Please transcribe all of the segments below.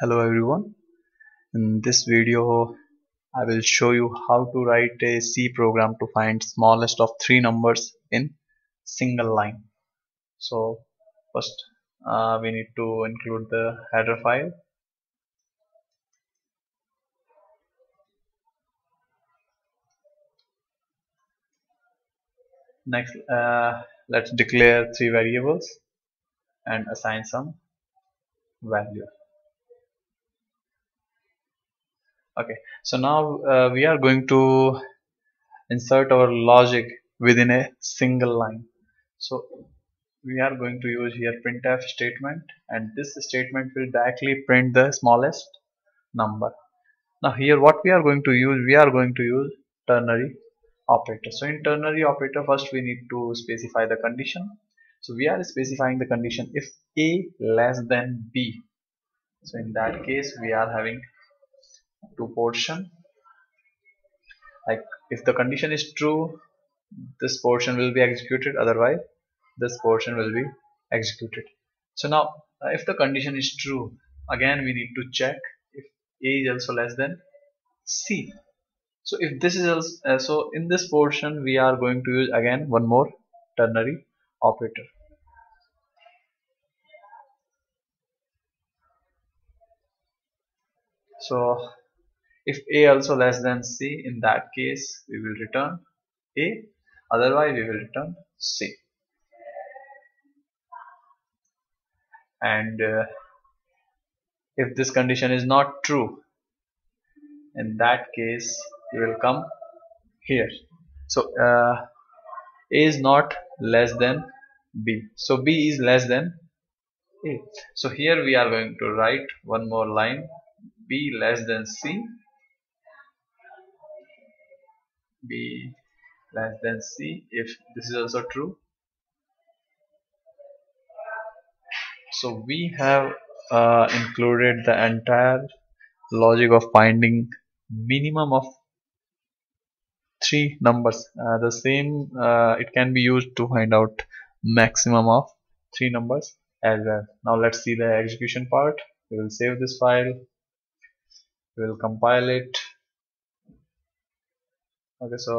hello everyone. In this video I will show you how to write a C program to find smallest of three numbers in single line. So first uh, we need to include the header file. Next uh, let's declare three variables and assign some value okay. So now uh, we are going to insert our logic within a single line. So we are going to use here printf statement and this statement will directly print the smallest number. Now here what we are going to use we are going to use ternary operator. So in ternary operator first we need to specify the condition. So we are specifying the condition if a less than b. So in that case we are having to portion. Like if the condition is true this portion will be executed. Otherwise this portion will be executed. So now uh, if the condition is true again we need to check if a is also less than c. So if this is also, uh, so in this portion we are going to use again one more ternary operator. So if a also less than c in that case we will return a. Otherwise we will return c. And uh, if this condition is not true in that case we will come here. So uh, a is not less than b. So b is less than a. So here we are going to write one more line. B less than c be less than c if this is also true. So we have uh, included the entire logic of finding minimum of three numbers. Uh, the same uh, it can be used to find out maximum of three numbers as well. Now let's see the execution part. We will save this file. We will compile it okay so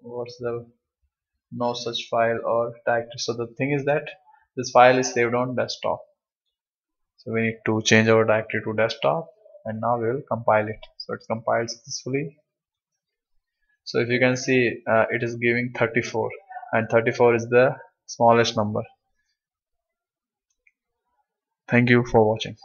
what's the no such file or directory so the thing is that this file is saved on desktop. So we need to change our directory to desktop and now we will compile it. So it's compiled successfully. So if you can see uh, it is giving 34 and 34 is the smallest number. Thank you for watching